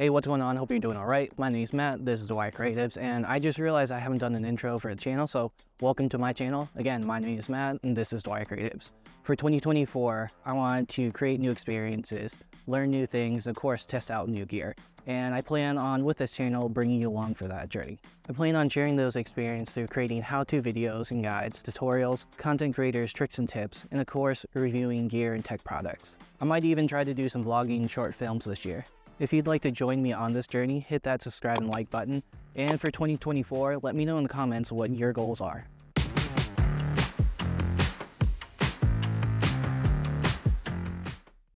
Hey, what's going on? Hope you're doing all right. My name is Matt. This is Dwyer Creatives, and I just realized I haven't done an intro for the channel, so welcome to my channel. Again, my name is Matt, and this is Dwyer Creatives. For 2024, I want to create new experiences, learn new things, of course, test out new gear. And I plan on, with this channel, bringing you along for that journey. I plan on sharing those experiences through creating how-to videos and guides, tutorials, content creators, tricks and tips, and of course, reviewing gear and tech products. I might even try to do some vlogging short films this year. If you'd like to join me on this journey, hit that subscribe and like button. And for 2024, let me know in the comments what your goals are.